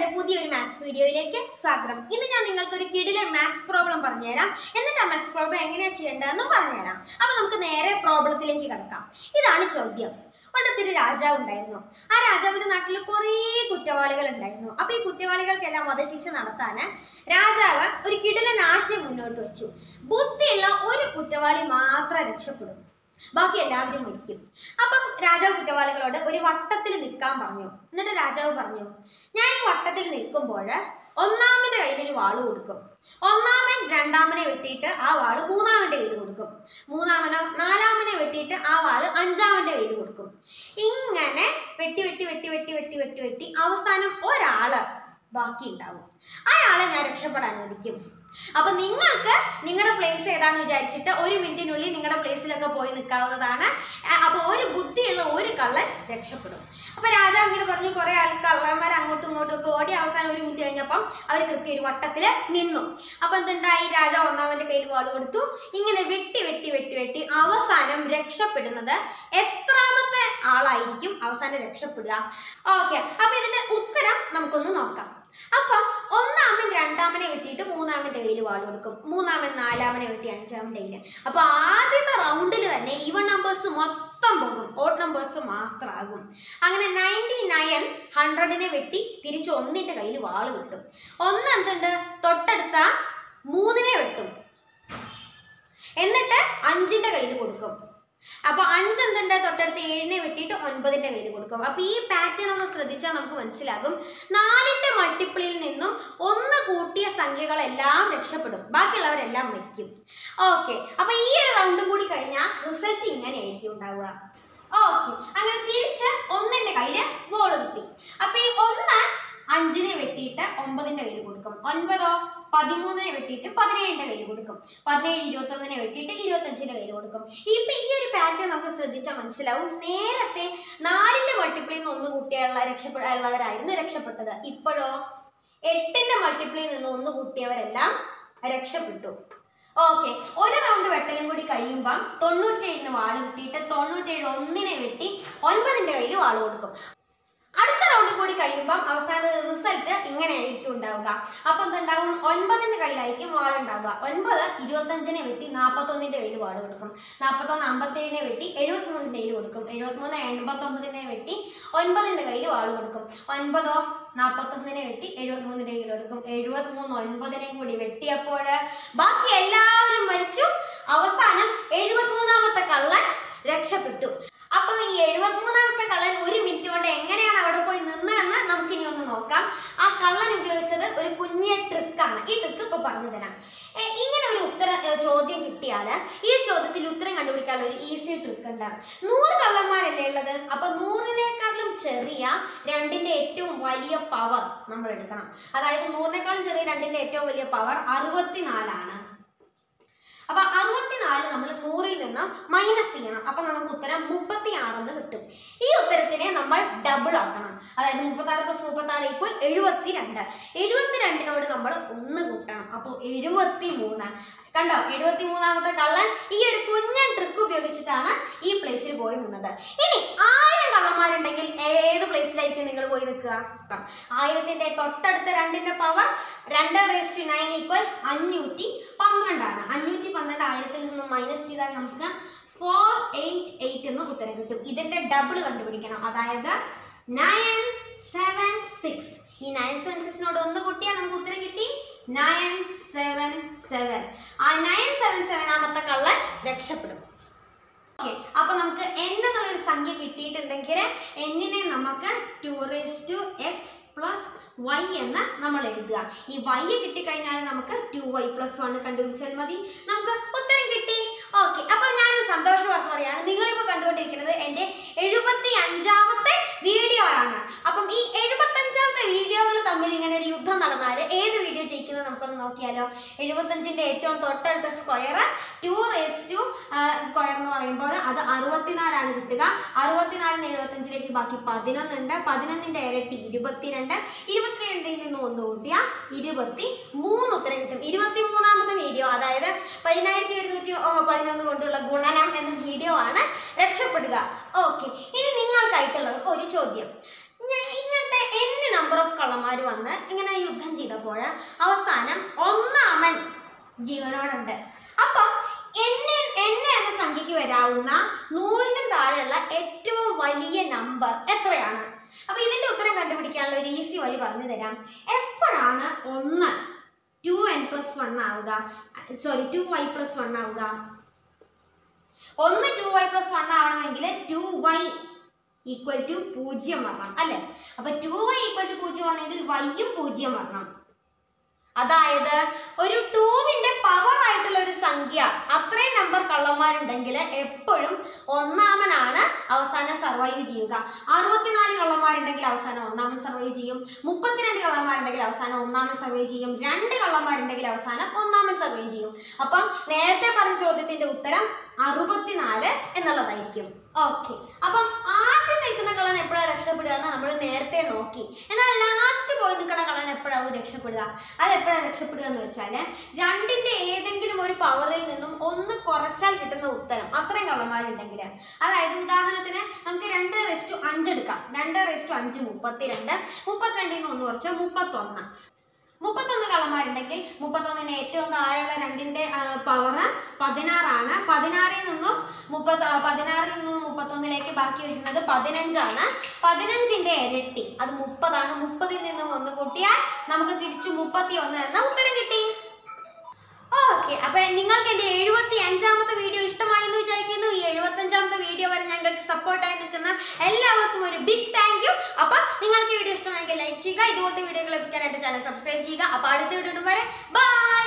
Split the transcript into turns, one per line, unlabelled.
എന്റെ പുതിയൊരു മാത്സ് വീഡിയോയിലേക്ക് സ്വാഗതം. ഇന്ന് ഞാൻ നിങ്ങൾക്ക് ഒരു കിടിലെ മാത്സ് പ്രോബ്ലം പറഞ്ഞുതരാം. എന്നിട്ട് ആ മാത്സ് പ്രോബ്ലം എങ്ങനെയാണ് ചെയ്യേണ്ടതെന്നും പറഞ്ഞുതരാം. അപ്പോൾ നമുക്ക് നേരെ പ്രോബ്ലത്തിലേക്ക് കിടക്കാം. ഇതാണ് ചോദ്യം. ഒരിടത്തൊരു രാജാവ് ഉണ്ടായിരുന്നു. ആ രാജാവിന്റെ നാട്ടിൽ കുറേ കുറ്റവാളികൾ ഉണ്ടായിരുന്നു. അപ്പൊ ഈ കുറ്റവാളികൾക്കെല്ലാം വധശിക്ഷ നടത്താൻ രാജാവ് ഒരു കിടിലൻ ആശയം മുന്നോട്ട് വെച്ചു. ബുദ്ധിയുള്ള ഒരു കുറ്റവാളി മാത്രം രക്ഷപ്പെടും. ബാക്കി എല്ലാവരും മരിക്കും. അപ്പം രാജാവ് കുറ്റവാളികളോട് ഒരു വട്ടത്തിൽ നിൽക്കാൻ പറഞ്ഞു. എന്നിട്ട് രാജാവ് പറഞ്ഞു ഞാൻ ഈ വട്ടത്തിൽ നിൽക്കുമ്പോൾ ഒന്നാമന്റെ കയ്യിൽ ഒരു വാൾ കൊടുക്കും. ഒന്നാമൻ രണ്ടാമനെ വെട്ടിയിട്ട് ആ വാൾ മൂന്നാമന്റെ കയ്യിൽ കൊടുക്കും. മൂന്നാമനോ നാലാമനെ വെട്ടിയിട്ട് ആ വാൾ അഞ്ചാമന്റെ കയ്യിൽ കൊടുക്കും. ഇങ്ങനെ വെട്ടി വെട്ടി വെട്ടി വെട്ടി വെട്ടി വെട്ടി വെട്ടി അവസാനം ഒരാൾ ബാക്കി ഉണ്ടാവും അയാളെ ഞാൻ രക്ഷപ്പെടാൻ അനുവദിക്കും. അപ്പൊ നിങ്ങൾക്ക് നിങ്ങളുടെ പ്ലേസ് ഏതാന്ന് വിചാരിച്ചിട്ട് ഒരു മിനിറ്റിനുള്ളിൽ നിങ്ങളുടെ പ്ലേസിലൊക്കെ പോയി നിൽക്കാവുന്നതാണ്. അപ്പൊ ഒരു ബുദ്ധിയുള്ള ഒരു കള്ളൻ രക്ഷപ്പെടും. അപ്പൊ രാജാവ് ഇങ്ങനെ പറഞ്ഞു കുറെ ആൾക്കാർമാർ അങ്ങോട്ടും ഇങ്ങോട്ടും ഒക്കെ ഓടി അവസാനം ഒരു മിനിറ്റ് കഴിഞ്ഞപ്പം അവർ കൃത്യ ഒരു വട്ടത്തിൽ നിന്നു. അപ്പൊ എന്തുണ്ടായി? രാജാവ് ഒന്നാമന്റെ കയ്യിൽ വാൾ കൊടുത്തു. ഇങ്ങനെ വെട്ടി വെട്ടി വെട്ടി വെട്ടി അവസാനം രക്ഷപ്പെടുന്നത് എത്രാമത്തെ ആളായിരിക്കും അവസാനം രക്ഷപ്പെടുക? ഓക്കെ അപ്പൊ ഇതിന്റെ ഉത്തരം നമുക്കൊന്ന് നോക്കാം. അപ്പം ഒന്നാമൻ രണ്ടാമനെ വെട്ടിയിട്ട് മൂന്നാമന്റെ കയ്യിൽ വാൾ കൊടുക്കും. മൂന്നാമൻ നാലാമനെ വെട്ടി അഞ്ചാമന്റെ കയ്യിൽ അപ്പോൾ ആദ്യത്തെ റൗണ്ടിൽ തന്നെ ഈവൺ നമ്പേഴ്സ് മൊത്തം പോകും ഓഡ് നമ്പേഴ്സ് മാത്രമാകും അങ്ങനെ നയന്റി നയൻ ഹൺഡ്രഡിനെ വെട്ടി തിരിച്ച് ഒന്നിന്റെ കയ്യിൽ വാൾ കിട്ടും. ഒന്ന് എന്തുണ്ട്? തൊട്ടടുത്ത മൂന്നിനെ വെട്ടും. എന്നിട്ട് അഞ്ചിന്റെ കയ്യിൽ കൊടുക്കും. അപ്പൊ അഞ്ച് തൊട്ടടുത്ത് ഏഴിനെ വെട്ടിയിട്ട് ഒൻപതിന്റെ കയ്യിൽ കൊടുക്കും. അപ്പൊ ഈ പാറ്റേൺ ഒന്ന് ശ്രദ്ധിച്ചാൽ നമുക്ക് മനസ്സിലാകും. നാലിന്റെ മൾട്ടിപ്പിളിൽ നിന്നും ഒന്ന് കൂട്ടിയ സംഖ്യകളെല്ലാം രക്ഷപ്പെടും. ബാക്കിയുള്ളവരെല്ലാം മരിക്കും. ഓക്കെ അപ്പൊ ഈ ഒരു റൗണ്ടും കൂടി കഴിഞ്ഞാൽ റിസൾട്ട് ഇങ്ങനെയായിരിക്കും ഉണ്ടാവുക. ഓക്കെ അങ്ങനെ തിരിച്ച് ഒന്നിന്റെ കയ്യിൽ ബോൾ കിട്ടി അപ്പൊ ഈ ഒന്ന് അഞ്ചിനെ വെട്ടിയിട്ട് ഒമ്പതിന്റെ കയ്യിൽ കൊടുക്കും ഒൻപതോ പതിമൂന്നിനെ വെട്ടിയിട്ട് പതിനേഴിന്റെ കയ്യിൽ കൊടുക്കും. പതിനേഴ് ഇരുപത്തി ഒന്നിനെ വെട്ടിയിട്ട് ഇരുപത്തഞ്ചിന്റെ കയ്യിൽ കൊടുക്കും. ഇപ്പൊ ഈ ഒരു പാറ്റേൺ നമുക്ക് ശ്രദ്ധിച്ചാൽ മനസ്സിലാവും. നേരത്തെ നാലിന്റെ മൾട്ടിപ്ലിൽ നിന്ന് ഒന്ന് കൂട്ടിയുള്ള രക്ഷപ്പെടാനുള്ളവരായിരുന്നു രക്ഷപ്പെട്ടത്. ഇപ്പോഴോ എട്ടിന്റെ മൾട്ടിപ്ലിൽ നിന്ന് ഒന്ന് കൂട്ടിയവരെല്ലാം രക്ഷപ്പെട്ടു. ഓക്കെ ഒരു റൗണ്ട് വെട്ടലും കൂടി കഴിയുമ്പം തൊണ്ണൂറ്റേഴിന് വാൾ കിട്ടിയിട്ട് തൊണ്ണൂറ്റേഴ് ഒന്നിനെ വെട്ടി ഒൻപതിന്റെ കയ്യിൽ വാൾ കൊടുക്കും. റൗണ്ട് കൂടി കഴിയുമ്പം അവസാന റിസൾട്ട് ഇങ്ങനെ ഇങ്ങനെയായിരിക്കും ഉണ്ടാവുക. അപ്പൊ എന്തുണ്ടാവും? ഒൻപതിന്റെ കയ്യിലായിരിക്കും വാൾ ഉണ്ടാവുക. ഒൻപത് ഇരുപത്തഞ്ചിനെ വെട്ടി നാൽപ്പത്തൊന്നിന്റെ കയ്യിൽ വാൾ കൊടുക്കും. നാൽപ്പത്തൊന്ന് അമ്പത്തേഴിനെ വെട്ടി എഴുപത്തിമൂന്നിന്റെ കയ്യിൽ കൊടുക്കും. എഴുപത്തിമൂന്ന് എൺപത്തൊമ്പതിനെ വെട്ടി ഒൻപതിന്റെ കയ്യിൽ വാൾ കൊടുക്കും. ഒൻപതോ നാൽപ്പത്തൊന്നിനെ വെട്ടി എഴുപത്തിമൂന്നിന്റെ കയ്യിൽ കൊടുക്കും. എഴുപത്തിമൂന്ന് ഒൻപതിനെയും കൂടി വെട്ടിയപ്പോൾ ബാക്കി എല്ലാവരും മരിച്ചു. അവസാനം എഴുപത്തിമൂന്നാമത്തെ കള്ളൻ രക്ഷപ്പെട്ടു. അപ്പൊ ഈ എഴുപത്തിമൂന്നാമത്തെ കള്ളൻ ഒരു മിനിറ്റ് കൊണ്ട് എങ്ങനെയാണ് അവിടെ പോയി നിന്നതെന്ന് നമുക്ക് ഇനി ഒന്ന് നോക്കാം. ആ കള്ളൻ ഉപയോഗിച്ചത് ഒരു കുഞ്ഞിയ ട്രിക്കാണ് ഈ ട്രിക്ക് ഇപ്പൊ പറഞ്ഞു തരാം. ഇങ്ങനെ ഒരു ഉത്തര ചോദ്യം കിട്ടിയാൽ ഈ ചോദ്യത്തിൽ ഉത്തരം കണ്ടുപിടിക്കാനുള്ള ഒരു ഈസി ട്രിക്ക് ഉണ്ട്. നൂറ് കള്ളന്മാരല്ലേ ഉള്ളത്? അപ്പൊ നൂറിനേക്കാളും ചെറിയ രണ്ടിന്റെ ഏറ്റവും വലിയ പവർ നമ്മൾ എടുക്കണം അതായത് നൂറിനേക്കാളും ചെറിയ രണ്ടിന്റെ ഏറ്റവും വലിയ പവർ അറുപത്തിനാലാണ്. അപ്പൊ അറുപത്തിനാല് നമ്മൾ നൂറിൽ നിന്ന് മൈനസ് ചെയ്യണം. അപ്പൊ നമുക്ക് ഉത്തരം മുപ്പത്തി ആറെന്ന് കിട്ടും. ഈ ഉത്തരത്തിനെ നമ്മൾ ഡബിൾ ആക്കണം. അതായത് മുപ്പത്തി ആറ് പ്ലസ് മുപ്പത്തി ആറ് ഈക്വൽ എഴുപത്തി രണ്ട് എഴുപത്തി രണ്ടിനോട് നമ്മൾ ഒന്ന് കൂട്ടണം. അപ്പോൾ എഴുപത്തി മൂന്ന് കണ്ടോ? എഴുപത്തി മൂന്നാമത്തെ കള്ളൻ ഈ ഒരു കുഞ്ഞൻ ട്രിക്ക് ഉപയോഗിച്ചിട്ടാണ് ഈ പ്ലേസിൽ പോയി നിന്നത്. ഇനി ആയിരം കള്ളന്മാരുണ്ടെങ്കിൽ ഏത് പ്ലേസിലായിരിക്കും നിങ്ങൾ പോയി നിൽക്കുക? ആയിരത്തിന്റെ തൊട്ടടുത്ത രണ്ടിന്റെ പവർ രണ്ട് റേസ്റ്റ് നയൻ ഈക്വൽ അഞ്ഞൂറ്റി പന്ത്രണ്ടാണ്. അഞ്ഞൂറ്റി പന്ത്രണ്ട് ആയിരത്തിൽ നിന്നും മൈനസ് ചെയ്താൽ നമുക്ക് ഫോർ എയ്റ്റ് എയ്റ്റ് എന്ന് ഉത്തരം കിട്ടും. ഇതിന്റെ ഡബിൾ കണ്ടുപിടിക്കണം. അതായത് നയൻ സെവൻ സിക്സ് ഈ നയൻ സെവൻ സിക്സിനോട് ഒന്ന് കൂട്ടിയാൽ നമുക്ക് ഉത്തരം കിട്ടി നയൻ സെവൻ സെവൻ ആ നയൻ സെവൻ സെവനാമത്തെ കള്ളൻ രക്ഷപ്പെടും. ഓക്കെ അപ്പൊ നമുക്ക് എൻ എന്നുള്ള ഒരു സംഖ്യ കിട്ടിയിട്ടുണ്ടെങ്കിൽ എന്നിനെ നമുക്ക് two raise to x plus y എന്ന് നമ്മൾ എഴുതുക. ഈ വൈ കിട്ടിക്കഴിഞ്ഞാൽ നമുക്ക് ടു വൈ പ്ലസ് വൺ കണ്ടുപിടിച്ചാൽ മതി. നമുക്ക് ഉത്തരം കിട്ടി. ഓക്കെ അപ്പൊ ഞാൻ സന്തോഷ വാർത്ത പറയാണ്. നിങ്ങളിപ്പോൾ കണ്ടുകൊണ്ടിരിക്കുന്നത് എന്റെ എഴുപത്തി അഞ്ചാമത്തെ വീഡിയോ ആണ്. അപ്പം ഈ എഴുപത്തഞ്ചാമത്തെ വീഡിയോകൾ തമ്മിൽ ഇങ്ങനെ ഒരു യുദ്ധം നടന്നാൽ ഏത് ജയിക്കുന്നത് നമുക്കൊന്ന് നോക്കിയാലോ? എഴുപത്തഞ്ചിന്റെ ഏറ്റവും തൊട്ടടുത്ത square two raise to square എന്ന് പറയുമ്പോൾ അത് അറുപത്തിനാലാണ് കിട്ടുക. അറുപത്തിനാലിന് എഴുപത്തഞ്ചിലേക്ക് ബാക്കി പതിനൊന്നുണ്ട്. പതിനൊന്നിന്റെ ഇരട്ടി ഇരുപത്തിരണ്ട്. ഇരുപത്തിരണ്ടിൽ നിന്ന് ഒന്ന് കൂട്ടിയ ഇരുപത്തി മൂന്ന് ഉത്തരം കിട്ടും. ഇരുപത്തി മൂന്നാമത്തെ വീഡിയോ അതായത് പതിനായിരത്തി ഒരുന്നൂറ്റി പതിനൊന്ന് കൊണ്ടുള്ള ഗുണനം എന്ന വീഡിയോ ആണ് രക്ഷപ്പെടുക. ഓക്കെ ഇനി നിങ്ങൾക്കായിട്ടുള്ള ഒരു ചോദ്യം. നമ്പർ ഓഫ് കള്ളന്മാർ വന്ന് ഇങ്ങനെ യുദ്ധം ചെയ്തപ്പോൾ അവസാനം ഒന്നാമൻ ജീവനോടുണ്ട്. അപ്പം എന്നെ എന്നെ എന്ന സംഖ്യയ്ക്ക് വരാവുന്ന നൂറിനും താഴെയുള്ള ഏറ്റവും വലിയ നമ്പർ എത്രയാണ്? അപ്പൊ ഇതിന്റെ ഉത്തരം കണ്ടുപിടിക്കാനുള്ള ഒരു ഈസി വഴി പറഞ്ഞു തരാം. എപ്പോഴാണ് ഒന്ന് ടു എൻ പ്ലസ് വൺ ആവുക? Sorry two y plus one ആവുക? ഒന്ന് ടു വൈ പ്ലസ് വൺ ആവണമെങ്കിൽ ടു വൈ ഈക്വൽ ടു പൂജ്യം വരണം അല്ലെ? അപ്പൊ ടു വൈ ഈക്വൽ ടു പൂജ്യം ആണെങ്കിൽ വൈയും പൂജ്യം വരണം. അതായത് ഒരു ടൂവിന്റെ പവർ ആയിട്ടുള്ള ഒരു സംഖ്യ അത്രയും നമ്പർ കള്ളന്മാരുണ്ടെങ്കിൽ എപ്പോഴും ഒന്നാമനാണ് അവസാനം സർവൈവ് ചെയ്യുക. അറുപത്തിനാല് കള്ളന്മാരുണ്ടെങ്കിൽ അവസാനം ഒന്നാമൻ സർവൈവ് ചെയ്യും. മുപ്പത്തിരണ്ട് കള്ളന്മാരുണ്ടെങ്കിൽ അവസാനം ഒന്നാമൻ സർവൈവ് ചെയ്യും. രണ്ട് കള്ളന്മാരുണ്ടെങ്കിൽ അവസാനം ഒന്നാമൻ സർവൈവ് ചെയ്യും. അപ്പം നേരത്തെ പറഞ്ഞ ചോദ്യത്തിന്റെ ഉത്തരം അറുപത്തിനാല് എന്നുള്ളതായിരിക്കും. ഓക്കെ അപ്പം ആദ്യം നിൽക്കുന്ന കള്ളൻ എപ്പോഴാണ് രക്ഷപ്പെടുക എന്ന് നമ്മൾ നേരത്തെ നോക്കി. എന്നാൽ ലാസ്റ്റ് പോയി നിൽക്കുന്ന കള്ളൻ എപ്പോഴാവും രക്ഷപ്പെടുക? അത് എപ്പോഴാണ് രക്ഷപ്പെടുക എന്ന് വെച്ചാൽ രണ്ടിന്റെ ഏതെങ്കിലും ഒരു പവറിൽ നിന്നും ഒന്ന് കുറച്ചാൽ കിട്ടുന്ന ഉത്തരം അത്രയും കള്ളന്മാരുണ്ടെങ്കിൽ. അതായത് ഉദാഹരണത്തിന് നമുക്ക് രണ്ട് റെസ്റ്റു അഞ്ചെടുക്കാം രണ്ട് റെസ്റ്റു അഞ്ച് മുപ്പത്തിരണ്ട്. മുപ്പത്തിരണ്ടിൽ നിന്ന് ഒന്ന് കുറച്ച് മുപ്പത്തൊന്ന്. മുപ്പത്തൊന്ന് കളന്മാരുണ്ടെങ്കിൽ മുപ്പത്തൊന്നിന് ഏറ്റവും താഴെയുള്ള രണ്ടിന്റെ പവർ പതിനാറാണ്. പതിനാറിൽ നിന്നും മുപ്പത്തി പതിനാറിൽ നിന്നും മുപ്പത്തൊന്നിലേക്ക് ബാക്കി വരുന്നത് പതിനഞ്ചാണ്. പതിനഞ്ചിന്റെ ഇരട്ടി അത് മുപ്പതാണ്. മുപ്പതിൽ നിന്നും ഒന്ന് കൂട്ടിയാൽ നമുക്ക് തിരിച്ചു മുപ്പത്തി ഒന്ന് എന്ന ഉത്തരം കിട്ടി. ഓക്കെ അപ്പൊ നിങ്ങൾക്ക് എന്റെ എഴുപത്തി അഞ്ചാമത്തെ വീഡിയോ ഇഷ്ടമായി എന്ന് വിചാരിക്കുന്നു. ഈ എഴുപത്തി അഞ്ചാമത്തെ വീഡിയോ വരെ ഞങ്ങൾക്ക് സപ്പോർട്ടായി നിൽക്കുന്ന എല്ലാവർക്കും ഒരു ബിഗ് താങ്ക് യു അപ്പൊ നിങ്ങൾക്ക് വീഡിയോ ഇഷ്ടമായെങ്കിൽ ലൈക്ക് ചെയ്യുക. ഇതുപോലത്തെ വീഡിയോകൾ ലഭിക്കാൻ എന്റെ ചാനൽ സബ്സ്ക്രൈബ് ചെയ്യുക. അപ്പൊ അടുത്ത വീഡിയോ വരെ. ബൈ